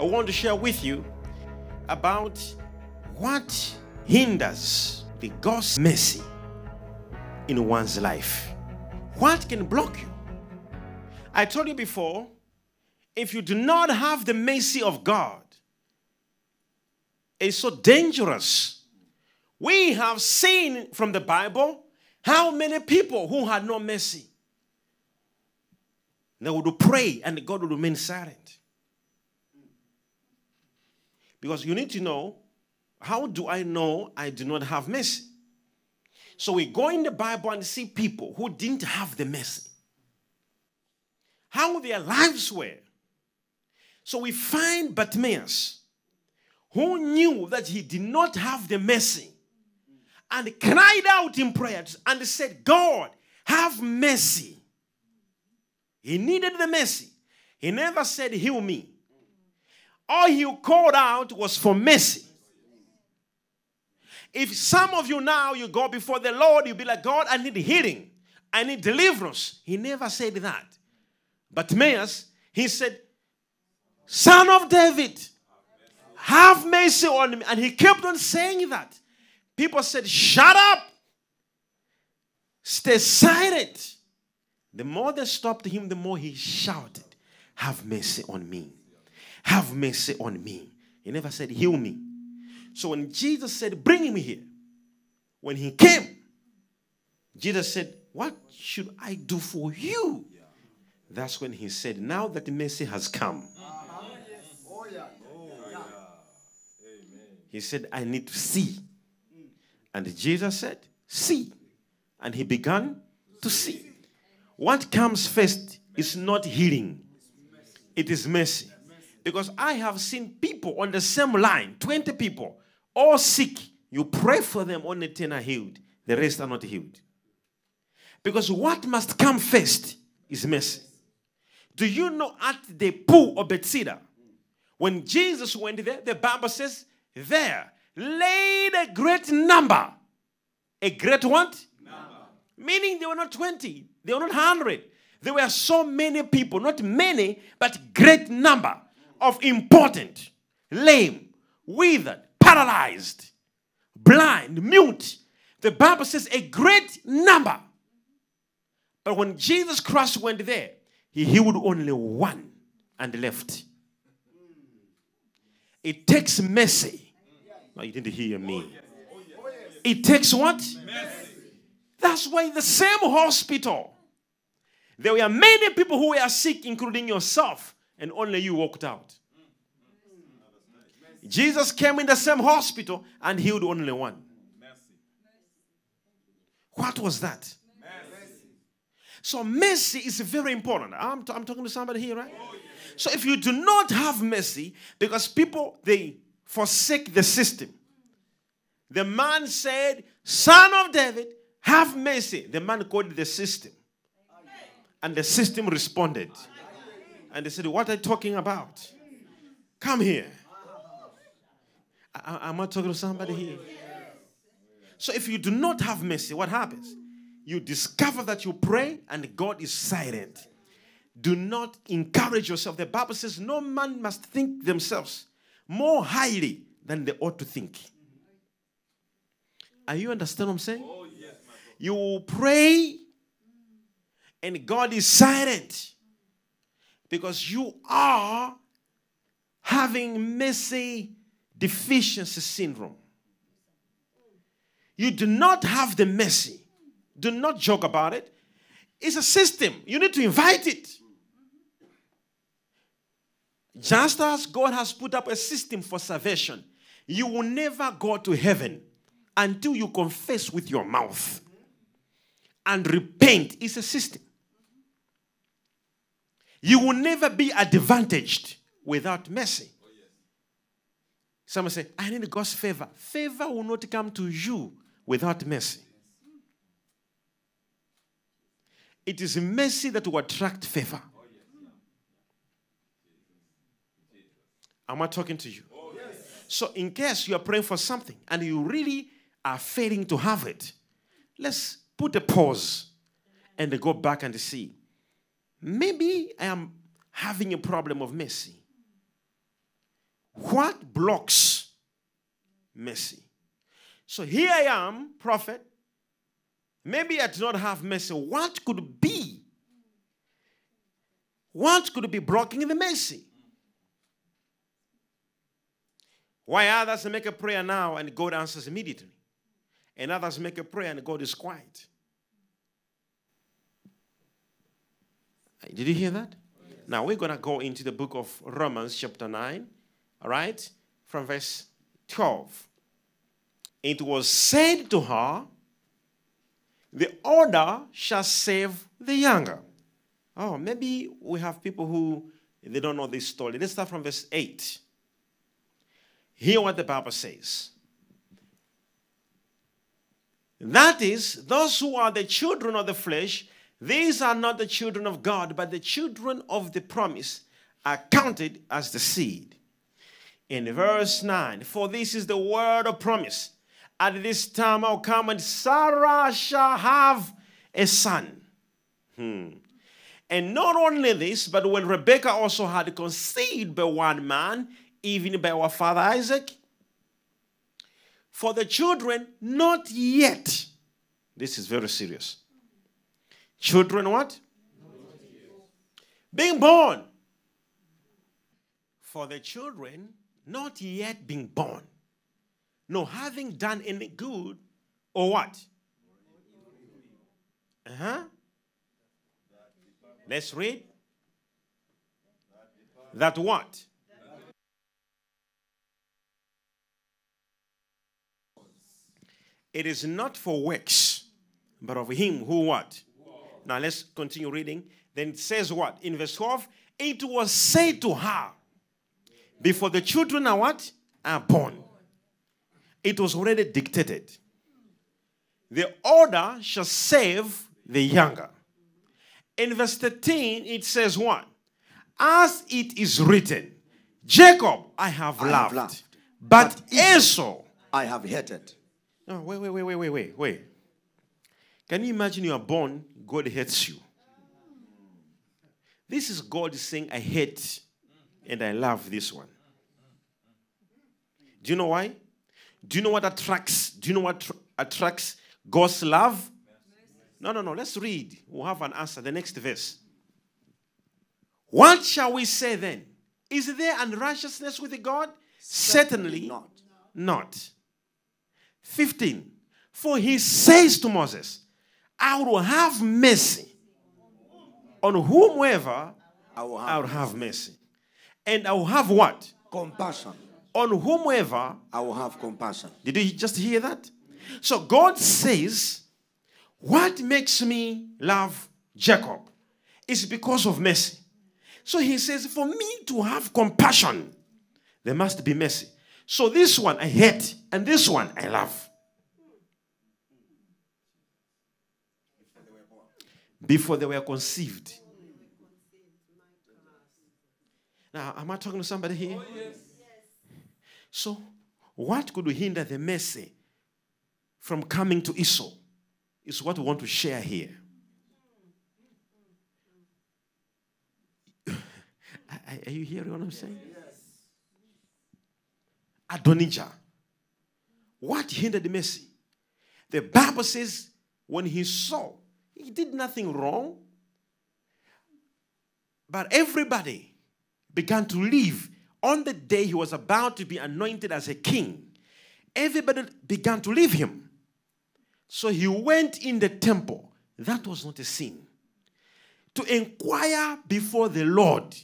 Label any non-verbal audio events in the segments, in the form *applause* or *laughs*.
I want to share with you about what hinders the God's mercy in one's life. What can block you? I told you before, if you do not have the mercy of God, it's so dangerous. We have seen from the Bible how many people who had no mercy. They would pray and God would remain silent. Because you need to know how do I know I do not have mercy? So we go in the Bible and see people who didn't have the mercy, how their lives were. So we find Bartimaeus, who knew that he did not have the mercy, and cried out in prayer and said, God, have mercy. He needed the mercy. He never said, Heal me. All he called out was for mercy. If some of you now you go before the Lord, you'll be like, God, I need healing. I need deliverance. He never said that. But Bartimaeus, he said, Son of David, have mercy on me. And he kept on saying that. People said, Shut up. Stay silent. The more they stopped him, the more he shouted, Have mercy on me. Have mercy on me. He never said, Heal me. So when Jesus said, Bring him here, when he came, Jesus said, What should I do for you? That's when he said, Now that the mercy has come, he said, I need to see. And Jesus said, See. And he began to see. What comes first is not healing, it is mercy. Because I have seen people on the same line, 20 people, all sick. You pray for them, only 10 are healed. The rest are not healed. Because what must come first is mercy. Do you know at the pool of Bethesda, when Jesus went there, the Bible says, there laid a great number. A great what? Number. Meaning they were not 20, they were not 100. There were so many people, not many, but great number of important, lame, withered, paralyzed, blind, mute. The Bible says a great number. But when Jesus Christ went there, he healed only one and left. It takes mercy. No, you didn't hear me. It takes what? Mercy. That's why the same hospital, there were many people who were sick, including yourself, and only you walked out. Jesus came in the same hospital and healed only one. What was that? So mercy is very important. I'm, t- I'm talking to somebody here, right? So if you do not have mercy, because people they forsake the system. The man said, Son of David, have mercy. The man called the system. And the system responded. And they said, What are you talking about? Come here. I, am I talking to somebody here? So if you do not have mercy, what happens? You discover that you pray and God is silent. Do not encourage yourself. The Bible says no man must think themselves more highly than they ought to think. Are you understand what I'm saying? Oh, yes, you pray and God is silent because you are having mercy deficiency syndrome. You do not have the mercy. Do not joke about it. It's a system. You need to invite it. Just as God has put up a system for salvation, you will never go to heaven until you confess with your mouth and repent. It's a system. You will never be advantaged without mercy. Someone say, I need God's favor. Favor will not come to you without mercy. It is mercy that will attract favor. Am I talking to you? So, in case you are praying for something and you really are failing to have it, let's put a pause and go back and see. Maybe I am having a problem of mercy. what blocks mercy? So here I am, prophet. Maybe I do not have mercy. What could be? What could be blocking the mercy? Why others make a prayer now and God answers immediately, and others make a prayer and God is quiet. Did you hear that? Now we're going to go into the book of Romans, chapter 9, all right, from verse 12. It was said to her, The older shall save the younger. Oh, maybe we have people who they don't know this story. Let's start from verse 8. Hear what the Bible says. That is, those who are the children of the flesh these are not the children of God, but the children of the promise are counted as the seed. In verse 9, for this is the word of promise. At this time I'll come and Sarah shall have a son. Hmm. And not only this, but when Rebekah also had conceived by one man, even by our father Isaac, for the children not yet, this is very serious, Children what? Being born. For the children not yet being born. No, having done any good or what? Uh huh. Let's read. That what? It is not for works, but of him who what? Now let's continue reading. Then it says what? In verse 12, it was said to her, before the children are what? Are born. It was already dictated. The older shall save the younger. In verse 13, it says what? As it is written, Jacob I have, I loved, have loved, but, but Esau I have hated. No, wait, wait, wait, wait, wait, wait, wait. Can you imagine you are born God hates you. This is God saying, I hate and I love this one. Do you know why? Do you know what attracts? Do you know what attracts God's love? No, no, no. Let's read. We'll have an answer. The next verse. What shall we say then? Is there unrighteousness with God? Certainly, Certainly not. Not. 15. For he says to Moses, I will have mercy on whomever I will have, I will have mercy. And I will have what? Compassion. On whomever I will have compassion. Did you just hear that? So God says, What makes me love Jacob is because of mercy. So he says, For me to have compassion, there must be mercy. So this one I hate, and this one I love. Before they were conceived. Now, am I talking to somebody here? Oh, yes. So, what could hinder the mercy from coming to Esau is what we want to share here. *laughs* Are you hearing what I'm saying? Yes. Adonijah. What hindered the mercy? The Bible says when he saw he did nothing wrong. But everybody began to leave on the day he was about to be anointed as a king. Everybody began to leave him. So he went in the temple. That was not a sin. To inquire before the Lord.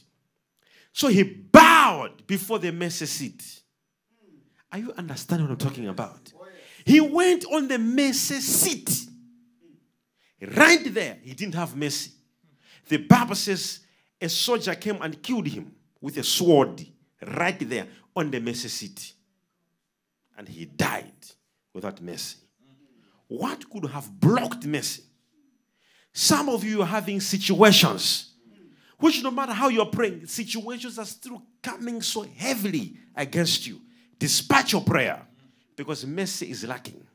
So he bowed before the mercy seat. Are you understanding what I'm talking about? Oh, he went on the mercy seat. Right there, he didn't have mercy. The Bible says a soldier came and killed him with a sword right there on the mercy seat. And he died without mercy. What could have blocked mercy? Some of you are having situations which, no matter how you're praying, situations are still coming so heavily against you. Dispatch your prayer because mercy is lacking.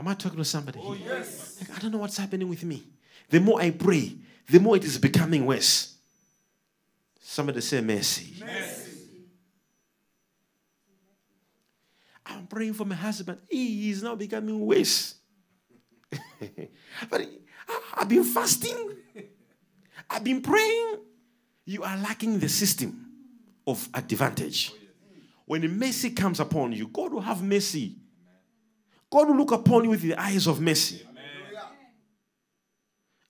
Am I talking to somebody? Oh, yes. Like, I don't know what's happening with me. The more I pray, the more it is becoming worse. Somebody say mercy. I'm praying for my husband. He is now becoming worse. *laughs* but I've been fasting. I've been praying. You are lacking the system of advantage. Oh, when mercy comes upon you, God will have mercy. God will look upon you with the eyes of mercy.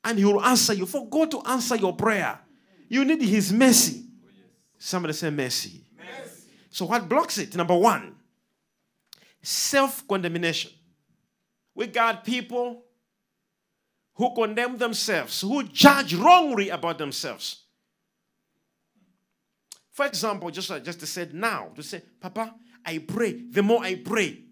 And He will answer you. For God to answer your prayer, you need His mercy. Somebody say mercy. So, what blocks it? Number one, self condemnation. We got people who condemn themselves, who judge wrongly about themselves. For example, just like just to say now, to say, Papa, I pray. The more I pray,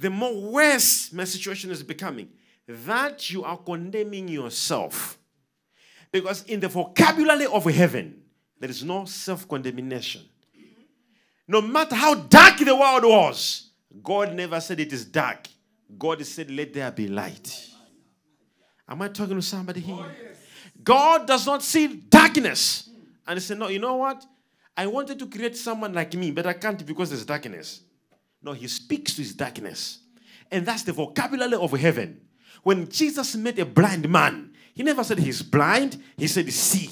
the more worse my situation is becoming. That you are condemning yourself. Because in the vocabulary of heaven, there is no self condemnation. No matter how dark the world was, God never said it is dark. God said, Let there be light. Am I talking to somebody here? God does not see darkness. And he said, No, you know what? I wanted to create someone like me, but I can't because there's darkness. No, he speaks to his darkness. And that's the vocabulary of heaven. When Jesus met a blind man, he never said he's blind, he said see.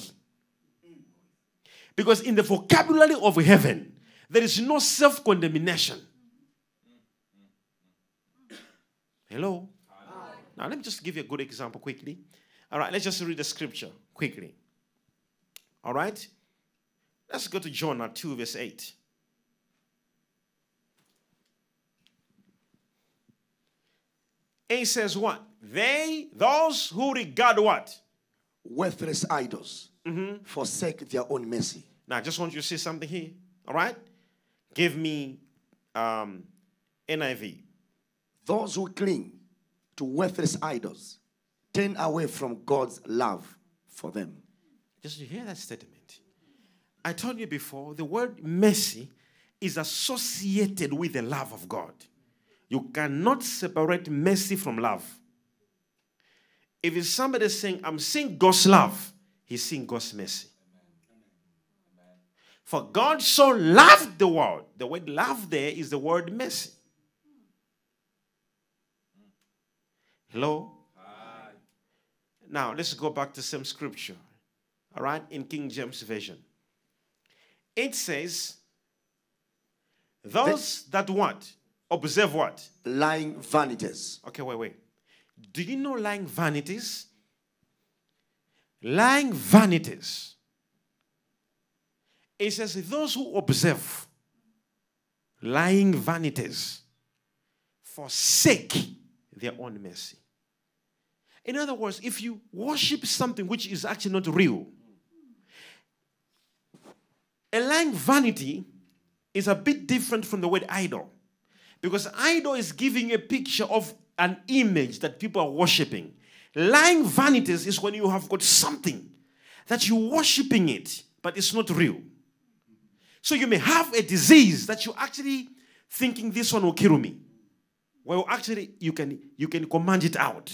Because in the vocabulary of heaven, there is no self condemnation. Hello? Now, let me just give you a good example quickly. All right, let's just read the scripture quickly. All right? Let's go to Jonah 2, verse 8. And he says, What? They, those who regard what? Worthless idols forsake their own mercy. Now, I just want you to see something here. All right? Give me um, NIV. Those who cling to worthless idols turn away from God's love for them. Just hear that statement. I told you before, the word mercy is associated with the love of God. You cannot separate mercy from love. If it's somebody saying, I'm seeing God's love, he's seeing God's mercy. For God so loved the world. The word love there is the word mercy. Hello? Now, let's go back to some scripture. All right? In King James Version. It says, those that what? Observe what? Lying vanities. Okay, wait, wait. Do you know lying vanities? Lying vanities. It says, those who observe lying vanities forsake their own mercy. In other words, if you worship something which is actually not real, a lying vanity is a bit different from the word idol. Because idol is giving a picture of an image that people are worshiping. Lying vanities is when you have got something that you're worshiping it, but it's not real. So you may have a disease that you're actually thinking this one will kill me. Well, actually, you can you can command it out.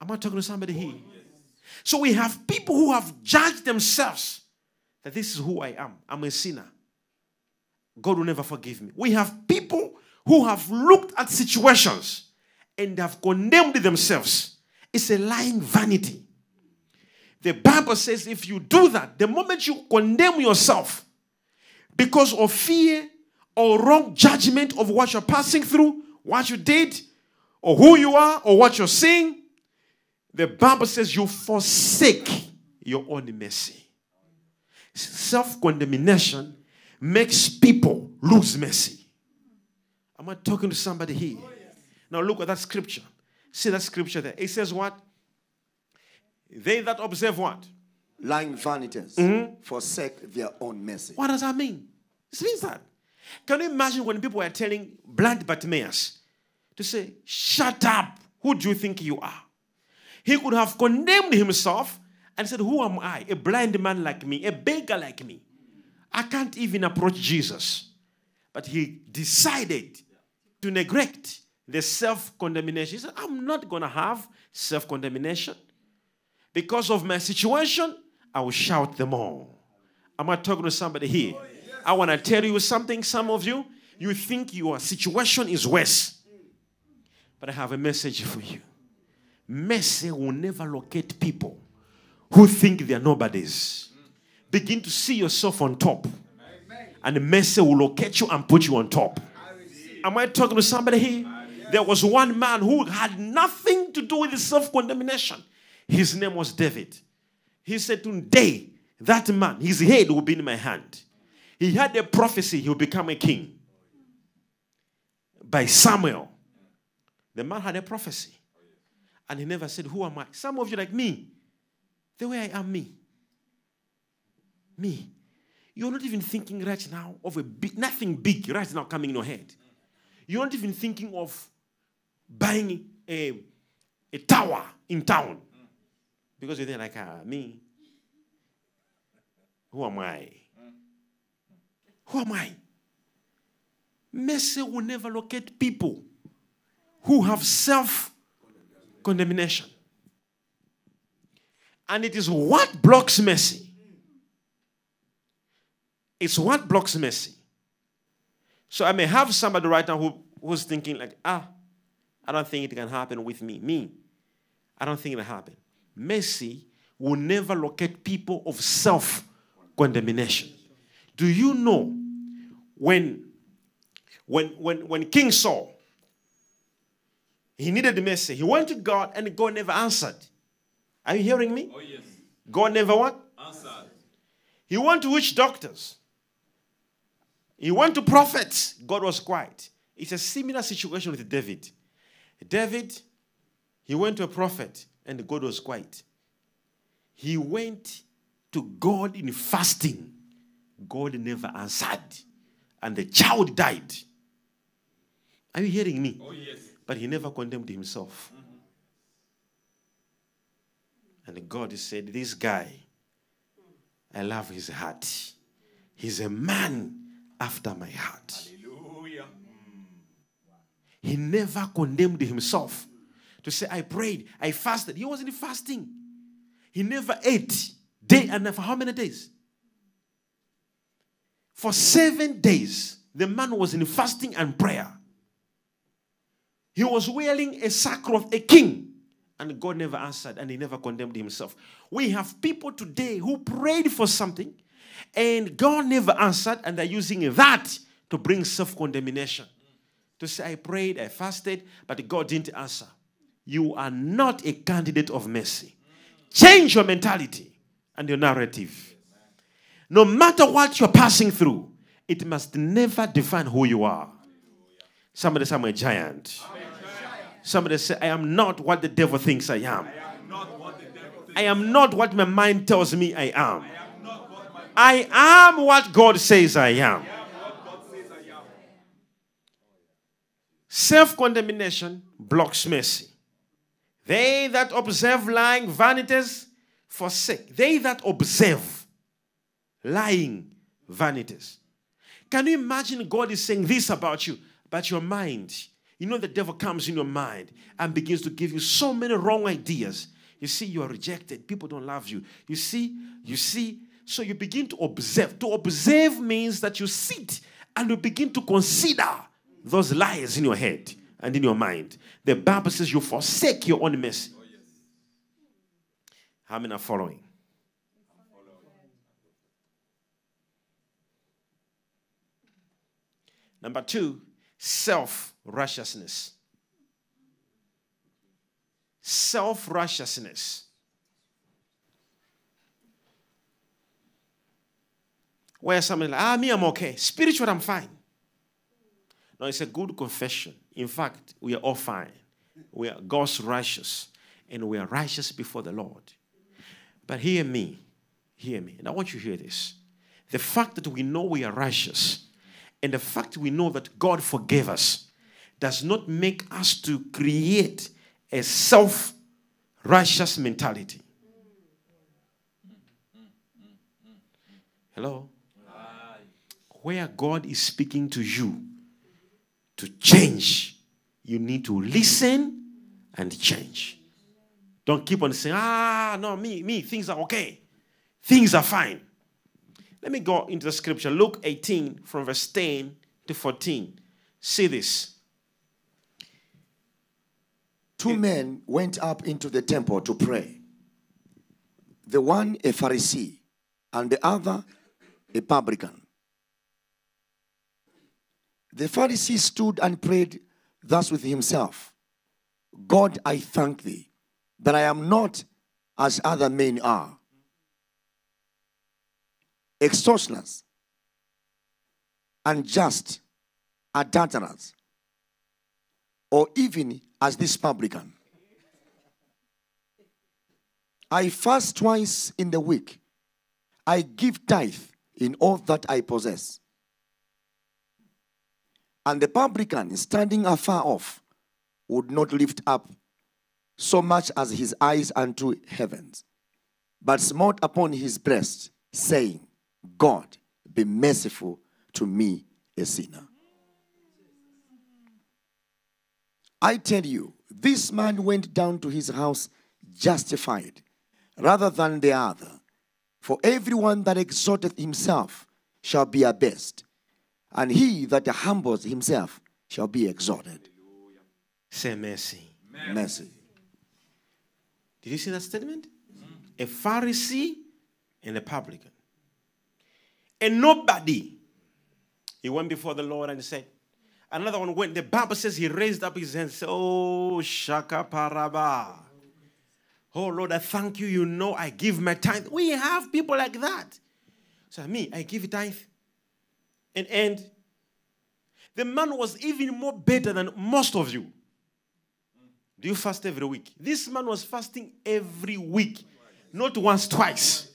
Am I talking to somebody here? So we have people who have judged themselves that this is who I am. I'm a sinner. God will never forgive me. We have people who have looked at situations and have condemned themselves. It's a lying vanity. The Bible says if you do that, the moment you condemn yourself because of fear or wrong judgment of what you're passing through, what you did, or who you are, or what you're saying, the Bible says you forsake your own mercy. Self condemnation makes people lose mercy. Am I talking to somebody here? Oh, now look at that scripture. See that scripture there. It says what? They that observe what? Lying vanities mm-hmm. forsake their own mercy. What does that mean? It means that. Can you imagine when people were telling blind Bartimaeus to say, Shut up, who do you think you are? He could have condemned himself and said, Who am I? A blind man like me, a beggar like me. I can't even approach Jesus. But he decided to neglect the self condemnation. He said, I'm not going to have self condemnation. Because of my situation, I will shout them all. Am I talking to somebody here? I want to tell you something. Some of you, you think your situation is worse. But I have a message for you. Mercy will never locate people who think they are nobodies. Begin to see yourself on top. And the mercy will locate you and put you on top. Am I talking to somebody here? There was one man who had nothing to do with self condemnation. His name was David. He said, Today, that man, his head will be in my hand. He had a prophecy he will become a king by Samuel. The man had a prophecy. And he never said, Who am I? Some of you, like me, the way I am, me. Me. You're not even thinking right now of a big, nothing big right now coming in your head. You're not even thinking of buying a, a tower in town. Because you think, like, ah, me. Who am I? Who am I? Mercy will never locate people who have self condemnation. And it is what blocks mercy. It's what blocks mercy. So I may have somebody right now who, who's thinking, like, ah, I don't think it can happen with me. Me, I don't think it'll happen. Mercy will never locate people of self condemnation. Do you know when, when, when, when King Saul, he needed mercy, he went to God and God never answered. Are you hearing me? Oh, yes. God never what? Answered. He went to witch doctors. He went to prophets. God was quiet. It's a similar situation with David. David, he went to a prophet and God was quiet. He went to God in fasting. God never answered. And the child died. Are you hearing me? Oh, yes. But he never condemned himself. And God said, This guy, I love his heart. He's a man after my heart. Hallelujah. Mm. He never condemned himself to say, I prayed, I fasted. He wasn't fasting. He never ate day and night. For how many days? For seven days, the man was in fasting and prayer. He was wearing a sackcloth, a king. And God never answered and he never condemned himself. We have people today who prayed for something and God never answered, and they're using that to bring self condemnation. To say, I prayed, I fasted, but God didn't answer. You are not a candidate of mercy. Change your mentality and your narrative. No matter what you're passing through, it must never define who you are. Somebody say, I'm a giant. Somebody say, I am not what the devil thinks I am. Not what the devil thinks. I am not what my mind tells me I am. I am what God says I am. Self condemnation blocks mercy. They that observe lying vanities forsake. They that observe lying vanities. Can you imagine God is saying this about you, about your mind? You know, the devil comes in your mind and begins to give you so many wrong ideas. You see, you are rejected. People don't love you. You see, you see. So you begin to observe. To observe means that you sit and you begin to consider those lies in your head and in your mind. The Bible says you forsake your own mercy. Oh, How many are following? Number two, self righteousness. Self righteousness. Where somebody like, ah, me, I'm okay. Spiritual, I'm fine. No, it's a good confession. In fact, we are all fine. We are God's righteous, and we are righteous before the Lord. But hear me, hear me, and I want you to hear this. The fact that we know we are righteous, and the fact we know that God forgave us, does not make us to create a self righteous mentality. Hello? Where God is speaking to you to change, you need to listen and change. Don't keep on saying, ah, no, me, me, things are okay. things are fine. Let me go into the scripture. Luke 18 from verse 10 to 14. See this. Two men went up into the temple to pray. The one a Pharisee, and the other a publican. The Pharisee stood and prayed thus with himself God, I thank thee that I am not as other men are, extortioners, unjust, adulterers, or even as this publican. I fast twice in the week. I give tithe in all that I possess. And the publican, standing afar off, would not lift up so much as his eyes unto heavens, but smote upon his breast, saying, God, be merciful to me, a sinner. I tell you, this man went down to his house justified rather than the other. For everyone that exalteth himself shall be abased, and he that humbles himself shall be exalted. Say mercy. Mercy. Did you see that statement? A Pharisee and a publican. And nobody. He went before the Lord and said, Another one went. The Bible says he raised up his hands. Oh, Shaka Paraba. Oh, Lord, I thank you. You know I give my tithe. We have people like that. So, me, I give tithe. And, and the man was even more better than most of you. Do you fast every week? This man was fasting every week, not once, twice.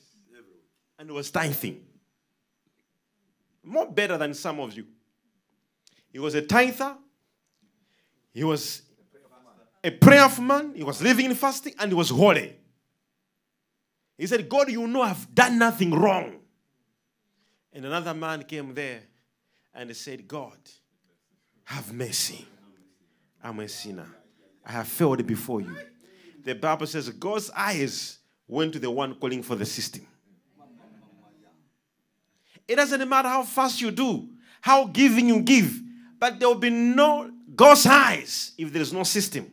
And he was tithing. More better than some of you. He was a tither. He was a prayerful man. He was living in fasting and he was holy. He said, God, you know I've done nothing wrong. And another man came there and said, God, have mercy. I'm a sinner. I have failed before you. The Bible says God's eyes went to the one calling for the system. It doesn't matter how fast you do, how giving you give, but there will be no God's eyes if there is no system.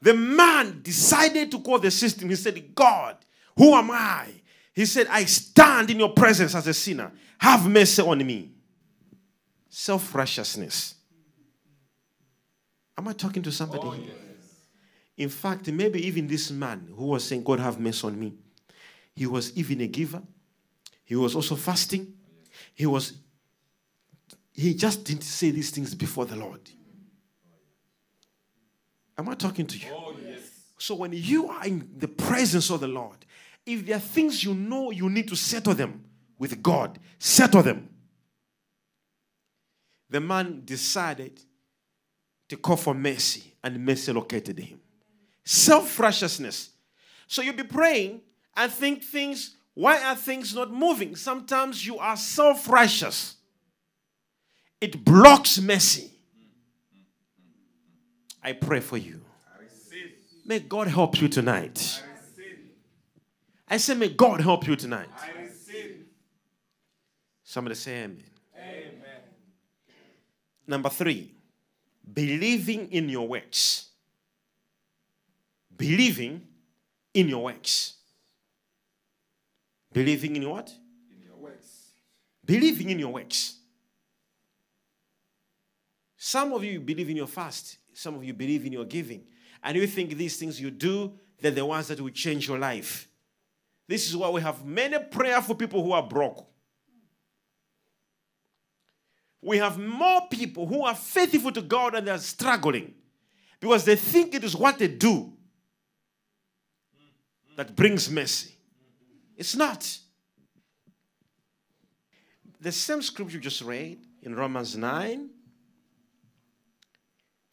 The man decided to call the system. He said, God, who am I? He said, I stand in your presence as a sinner. Have mercy on me. Self righteousness. Am I talking to somebody? Oh, here? In fact, maybe even this man who was saying, God, have mercy on me, he was even a giver. He was also fasting. He was, he just didn't say these things before the Lord. Am I talking to you? Oh, so when you are in the presence of the Lord, if there are things you know you need to settle them with God, settle them. The man decided to call for mercy, and mercy located him. Self righteousness. So you'll be praying and think things, why are things not moving? Sometimes you are self righteous, it blocks mercy. I pray for you. May God help you tonight. I say, may God help you tonight. Somebody say amen. Amen. Number three, believing in your works. Believing in your works. Believing in your what? In your works. Believing in your works. Some of you believe in your fast. Some of you believe in your giving. And you think these things you do, they're the ones that will change your life. This is why we have many prayerful people who are broke. We have more people who are faithful to God and they're struggling because they think it is what they do that brings mercy. It's not. The same scripture you just read in Romans 9,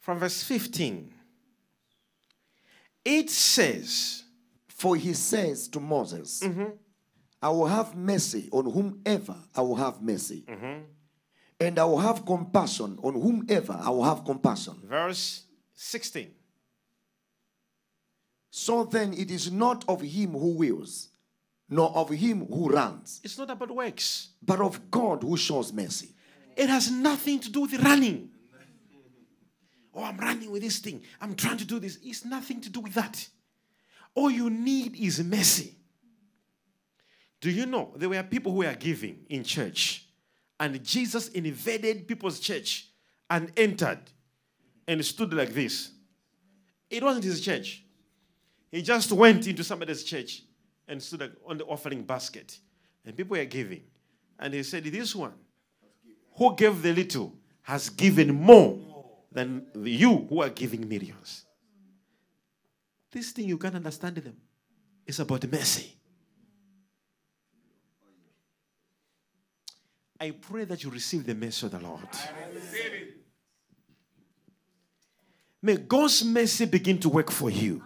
from verse 15, it says, For he says to Moses, mm-hmm. I will have mercy on whomever I will have mercy. Mm-hmm. And I will have compassion on whomever I will have compassion. verse 16. So then it is not of him who wills, nor of him who runs, It's not about works. but of God who shows mercy. It has nothing to do with running. Oh, I'm running with this thing. I'm trying to do this. It's nothing to do with that. All you need is mercy. Do you know there were people who were giving in church, and Jesus invaded people's church and entered and stood like this? It wasn't his church. He just went into somebody's church and stood on the offering basket, and people were giving. And he said, This one who gave the little has given more than you who are giving millions. This thing you can't understand them. It's about mercy. I pray that you receive the mercy of the Lord. May God's mercy begin to work for you.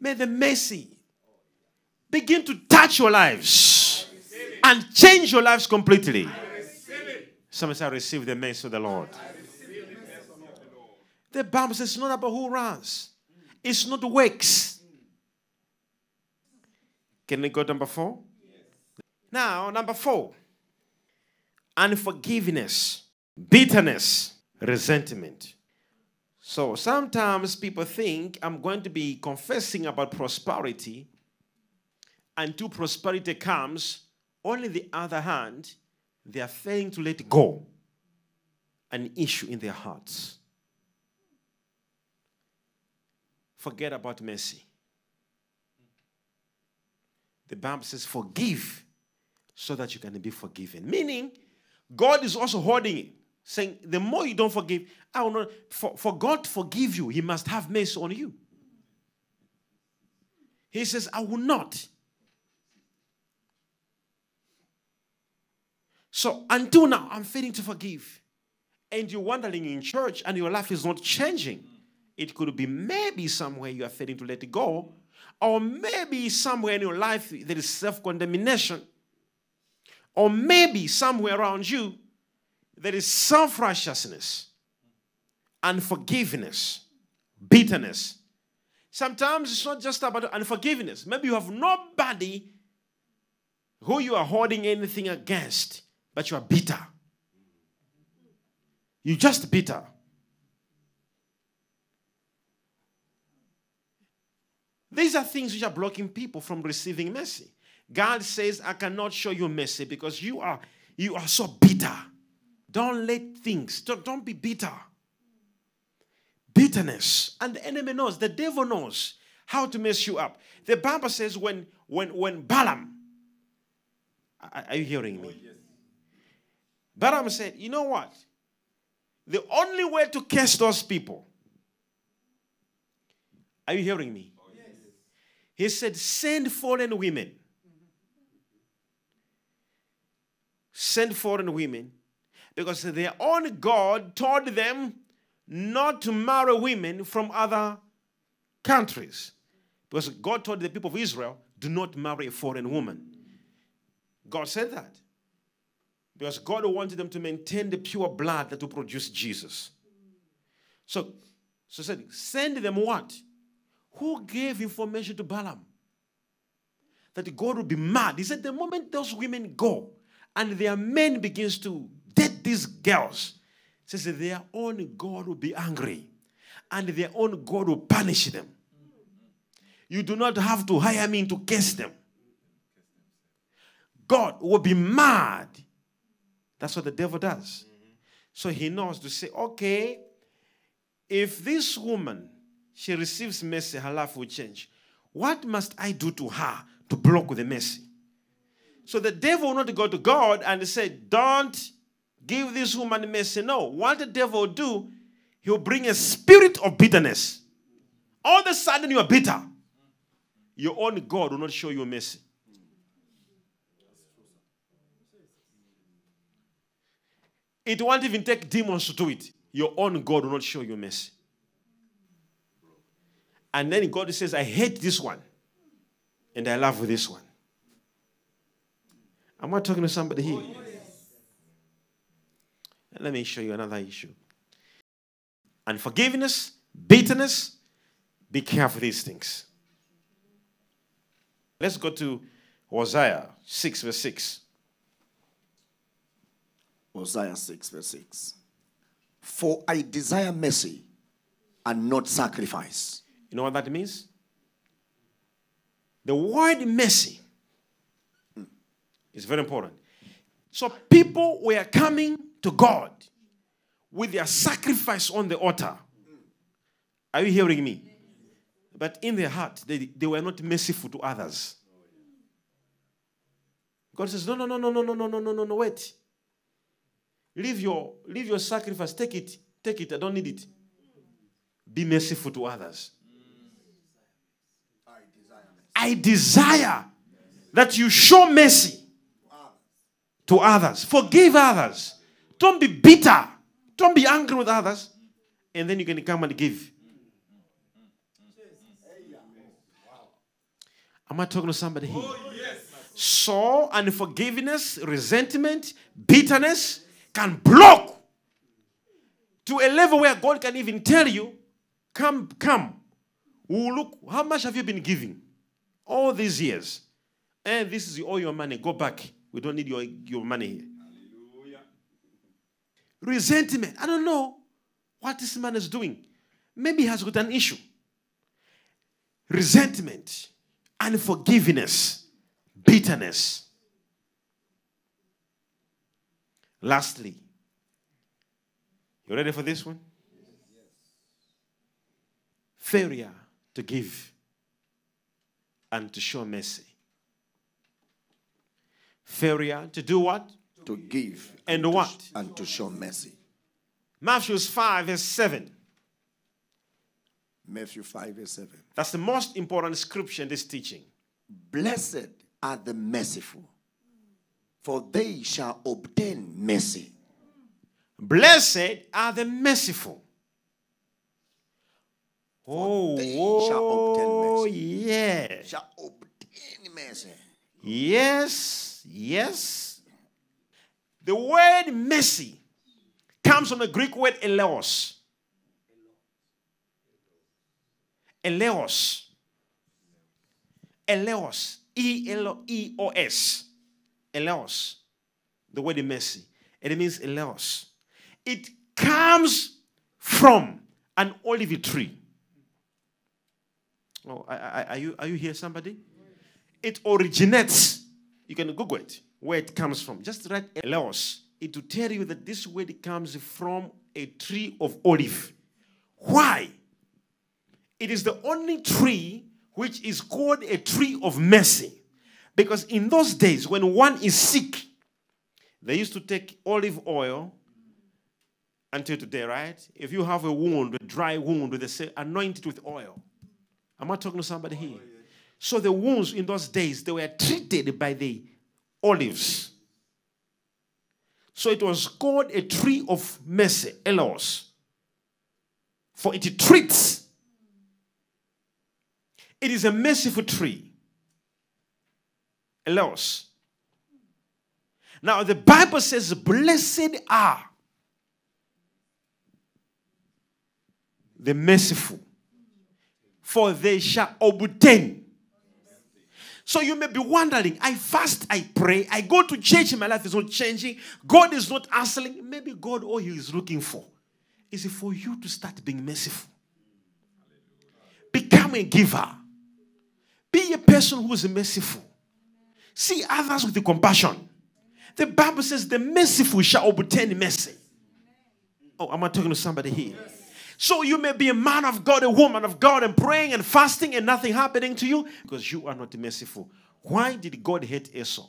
May the mercy begin to touch your lives and change your lives completely. Somebody say, I receive the mercy of the Lord. The Bible says it's not about who runs, it's not works. Can we go to number four? Now, number four unforgiveness, bitterness, resentment. So sometimes people think I'm going to be confessing about prosperity, until prosperity comes, on the other hand, they are failing to let go an issue in their hearts. Forget about mercy. The Bible says, forgive so that you can be forgiven. Meaning, God is also holding it, saying, the more you don't forgive, I will not, for, for God to forgive you, He must have mercy on you. He says, I will not. So until now, I'm failing to forgive. And you're wandering in church and your life is not changing. It could be maybe somewhere you are failing to let it go, or maybe somewhere in your life there is self condemnation, or maybe somewhere around you there is self righteousness, unforgiveness, bitterness. Sometimes it's not just about unforgiveness. Maybe you have nobody who you are holding anything against, but you are bitter. You're just bitter. These are things which are blocking people from receiving mercy. God says, I cannot show you mercy because you are you are so bitter. Don't let things, don't, don't be bitter. Bitterness. And the enemy knows, the devil knows how to mess you up. The Bible says when when when Balaam, are are you hearing me? Oh, Balaam said, you know what? The only way to curse those people. Are you hearing me? He said, send foreign women. Send foreign women because their own God told them not to marry women from other countries. Because God told the people of Israel, do not marry a foreign woman. God said that. Because God wanted them to maintain the pure blood that will produce Jesus. So, so said, send them what? Who gave information to Balaam? That God would be mad. He said, the moment those women go and their men begins to date these girls, says their own God will be angry and their own God will punish them. You do not have to hire me to curse them. God will be mad. That's what the devil does. So he knows to say, okay, if this woman she receives mercy, her life will change. What must I do to her to block the mercy? So the devil will not go to God and say, Don't give this woman mercy. No. What the devil will do, he'll bring a spirit of bitterness. All of a sudden, you are bitter. Your own God will not show you mercy. It won't even take demons to do it. Your own God will not show you mercy. And then God says, I hate this one and I love this one. Am I talking to somebody here? Let me show you another issue. Unforgiveness, bitterness, be careful these things. Let's go to Hosea 6, verse 6. Hosea 6, verse 6. For I desire mercy and not sacrifice. You know what that means? The word mercy is very important. So people were coming to God with their sacrifice on the altar. Are you hearing me? But in their heart, they, they were not merciful to others. God says, No, no, no, no, no, no, no, no, no, no, no, wait. Leave your, leave your sacrifice. Take it. Take it. I don't need it. Be merciful to others. I desire that you show mercy to others. Forgive others. Don't be bitter. Don't be angry with others. And then you can come and give. Am I talking to somebody here? Oh, so, unforgiveness, resentment, bitterness can block to a level where God can even tell you, Come, come. We'll look, how much have you been giving? All these years. And this is all your money. Go back. We don't need your, your money here. Resentment. I don't know what this man is doing. Maybe he has got an issue. Resentment, unforgiveness, bitterness. Lastly, you ready for this one? Failure to give and to show mercy. Failure to do what? To give And what? and to show mercy. Matthew 5, verse 7. Matthew 5, verse 7. That's the most important scripture in this teaching. Blessed are the merciful, for they shall obtain mercy. Blessed are the merciful. Oh, they shall obtain oh mercy. yeah. Shall obtain mercy. Yes, yes. The word mercy comes from the Greek word eleos. Eleos. Eleos. E L E O S. Eleos. The word mercy. It means eleos. It comes from an olive tree. Oh, I- I- are you, are you here, somebody? It originates. You can Google it, where it comes from. Just write Eleos. It will tell you that this word comes from a tree of olive. Why? It is the only tree which is called a tree of mercy. Because in those days, when one is sick, they used to take olive oil until today, right? If you have a wound, a dry wound, they say anoint it with oil. Am I talking to somebody here? So the wounds in those days, they were treated by the olives. So it was called a tree of mercy, Elos. For it treats. It is a merciful tree. Elos. Now the Bible says, Blessed are the merciful, for they shall obtain. So you may be wondering, I fast, I pray, I go to church, my life is not changing, God is not answering. Maybe God, all He is looking for is for you to start being merciful. Become a giver. Be a person who is merciful. See others with the compassion. The Bible says, The merciful shall obtain mercy. Oh, am I talking to somebody here? So you may be a man of God, a woman of God, and praying and fasting and nothing happening to you because you are not merciful. Why did God hate Esau?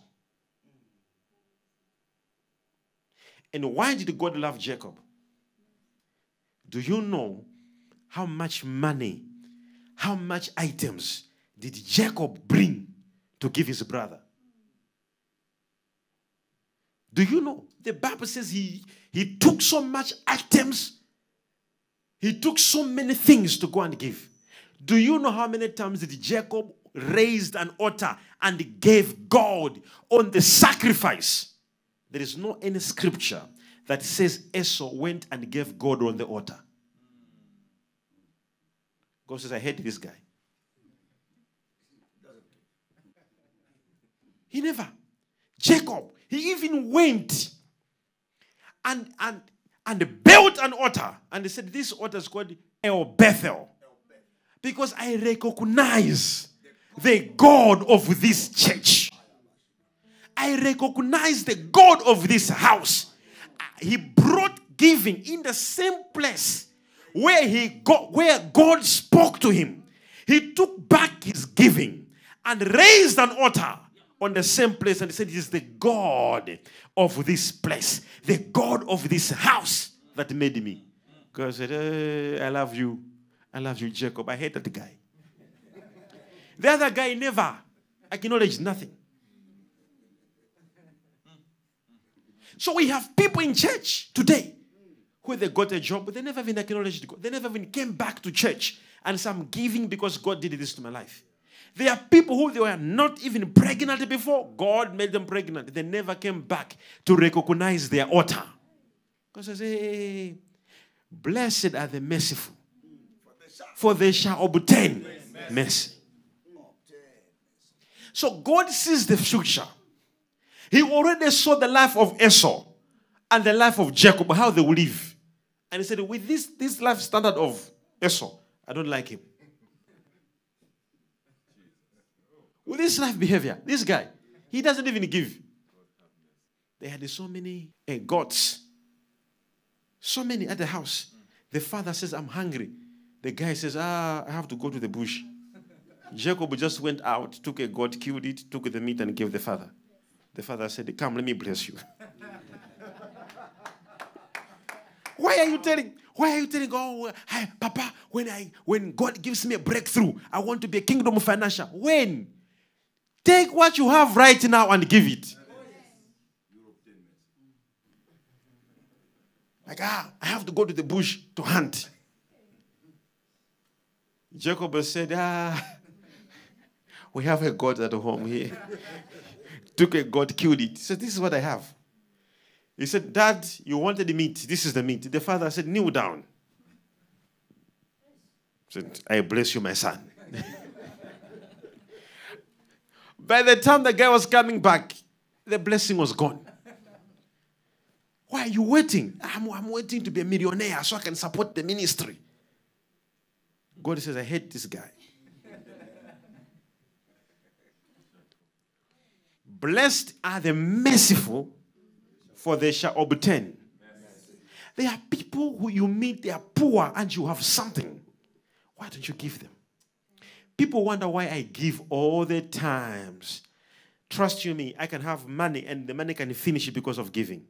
And why did God love Jacob? Do you know how much money, how much items did Jacob bring to give his brother? Do you know? The Bible says he, he took so much items he took so many things to go and give. Do you know how many times did Jacob raised an altar and gave God on the sacrifice? There is no any scripture that says Esau went and gave God on the altar. God says, I hate this guy. He never. Jacob, he even went and and and built an altar. And he said, This altar is called El Bethel. Because I recognize the God of this church. I recognize the God of this house. He brought giving in the same place where he got where God spoke to him. He took back his giving and raised an altar on the same place and he said, It is the God of this place, the God of this house that made me. God said, "Eh, I love you. I love you, Jacob. I hate that guy. The other guy never acknowledged nothing. So we have people in church today who they got a job, but they never even acknowledged God. They never even came back to church and say, I'm giving because God did this to my life. There are people who they were not even pregnant before. God made them pregnant. They never came back to recognize their altar. God says, Hey, blessed are the merciful, for they shall obtain mercy. So God sees the future. He already saw the life of Esau and the life of Jacob, how they will live. And he said, With this, this life standard of Esau, I don't like him. With this life behavior, this guy, he doesn't even give. They had so many uh, gods, so many at the house. The father says, I'm hungry. The guy says, Ah, I have to go to the bush. Jacob just went out, took a goat, killed it, took the meat, and gave the father. The father said, Come, let me bless you. *laughs* why are you telling? Why are you telling? Oh, hey, Papa, when I when God gives me a breakthrough, I want to be a kingdom of financial. When? Take what you have right now and give it. Like, ah, I have to go to the bush to hunt. Jacob said, ah, we have a God at home here. *laughs* Took a God, killed it. He said, This is what I have. He said, Dad, you wanted the meat. This is the meat. The father said, Kneel down. He said, I bless you, my son. *laughs* By the time the guy was coming back, the blessing was gone. Why are you waiting? I'm, I'm waiting to be a millionaire so I can support the ministry. God says, I hate this guy. Blessed are the merciful, for they shall obtain. There are people who you meet, they are poor and you have something. Why don't you give them? People wonder why I give all the times. Trust you me, I can have money and the money can finish because of giving.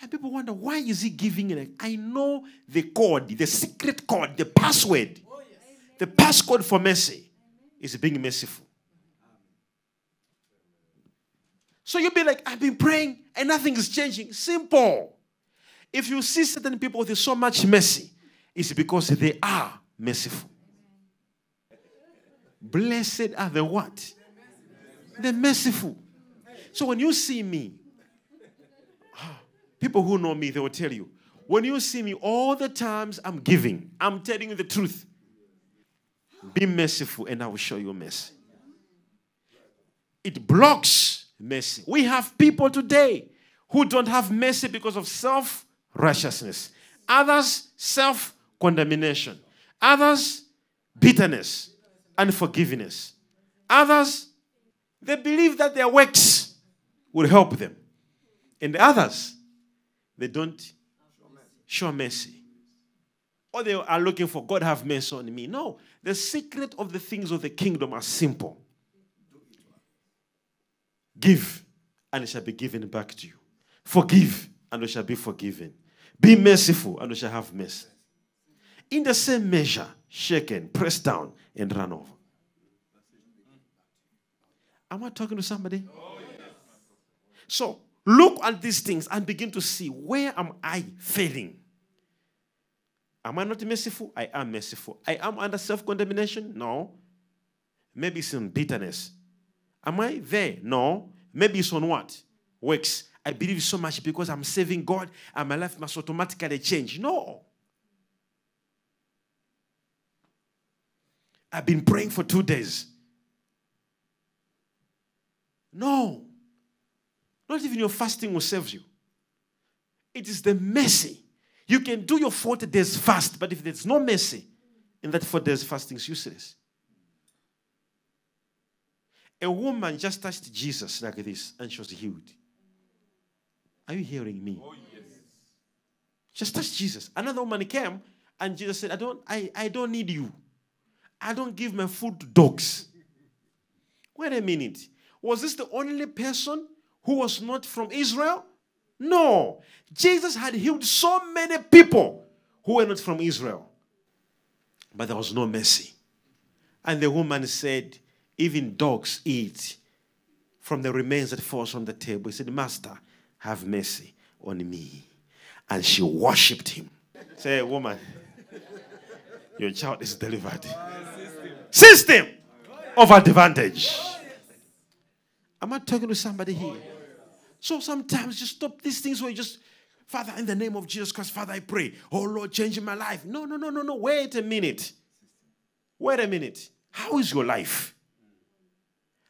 And people wonder why is he giving? I know the code, the secret code, the password. The passcode for mercy is being merciful. So you'll be like, I've been praying and nothing is changing. Simple. If you see certain people with so much mercy, it's because they are merciful. Blessed are the what? The merciful. So when you see me, ah, people who know me, they will tell you, when you see me, all the times I'm giving, I'm telling you the truth. Be merciful, and I will show you mercy. It blocks mercy. We have people today who don't have mercy because of self righteousness, others, self condemnation, others, bitterness, unforgiveness, others, they believe that their works will help them, and others, they don't show mercy. Or they are looking for God have mercy on me. No, the secret of the things of the kingdom are simple. Give, and it shall be given back to you. Forgive, and you shall be forgiven. Be merciful, and you shall have mercy. In the same measure, shaken, pressed down, and run over. Am I talking to somebody? So look at these things and begin to see where am I failing? Am I not merciful? I am merciful. I am under self condemnation? No. Maybe it's in bitterness. Am I there? No. Maybe it's on what? Works. I believe so much because I'm saving God and my life must automatically change. No. I've been praying for two days. No. Not even your fasting will save you. It is the mercy. You can do your 40 days fast, but if there's no mercy, in that 40 days fasting is useless. A woman just touched Jesus like this and she was healed. Are you hearing me? Oh, yes. Just touched Jesus. Another woman came and Jesus said, I don't, I, I don't need you. I don't give my food to dogs. Wait a minute. Was this the only person who was not from Israel? No. Jesus had healed so many people who were not from Israel. But there was no mercy. And the woman said, Even dogs eat from the remains that falls on the table. He said, Master, have mercy on me. And she worshipped him. Say, woman, your child is delivered. System of advantage. Am I talking to somebody here? So sometimes just stop these things where you just, Father, in the name of Jesus Christ, Father, I pray. Oh Lord, change my life. No, no, no, no, no. Wait a minute. Wait a minute. How is your life?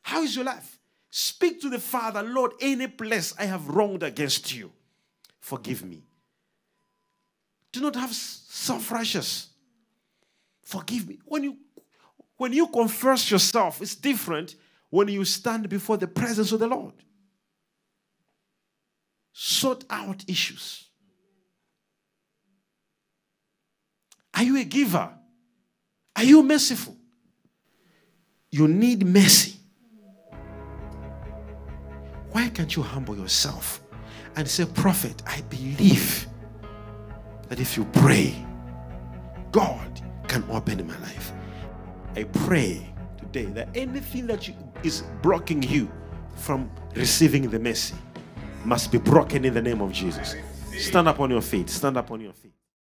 How is your life? Speak to the Father, Lord, any place I have wronged against you, forgive me. Do not have self righteous. Forgive me. When you when you confess yourself, it's different when you stand before the presence of the Lord. Sort out issues. Are you a giver? Are you merciful? You need mercy. Why can't you humble yourself and say, Prophet, I believe that if you pray, God can open in my life. I pray today that anything that you, is blocking you from receiving the mercy must be broken in the name of Jesus. Stand up on your feet. Stand up on your feet.